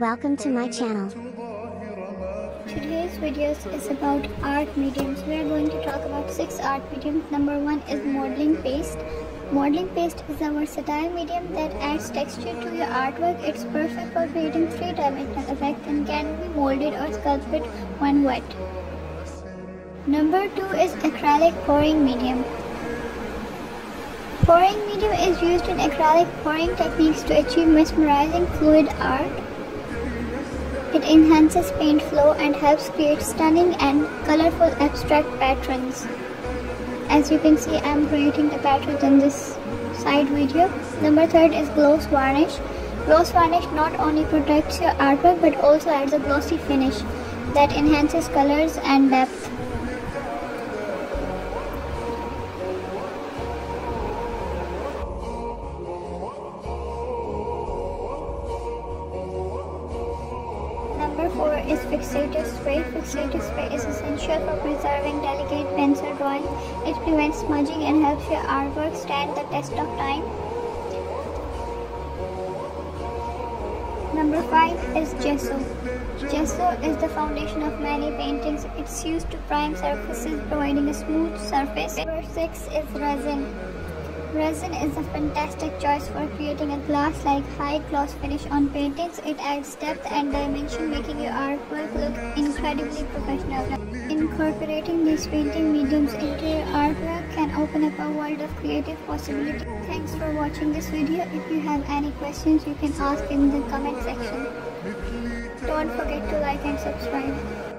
Welcome to my channel. Today's videos is about art mediums. We are going to talk about six art mediums. Number one is modeling paste. Modeling paste is a versatile medium that adds texture to your artwork. It's perfect for creating three-dimensional effects and can be molded or sculpted when wet. Number two is acrylic pouring medium. Pouring medium is used in acrylic pouring techniques to achieve mesmerizing fluid art. It enhances paint flow and helps create stunning and colorful abstract patterns. As you can see, I am creating the patterns in this side video. Number third is gloss varnish. Gloss varnish not only protects your artwork but also adds a glossy finish that enhances colors and depth. Number 4 is fixator spray. Fixator spray is essential for preserving delicate pencil drawing. It prevents smudging and helps your artwork stand the test of time. Number 5 is gesso. Gesso is the foundation of many paintings. It's used to prime surfaces providing a smooth surface. Number 6 is resin. Resin is a fantastic choice for creating a glass-like high gloss finish on paintings. It adds depth and dimension, making your artwork look incredibly professional. Incorporating these painting mediums into your artwork can open up a world of creative possibilities. Thanks for watching this video. If you have any questions, you can ask in the comment section. Don't forget to like and subscribe.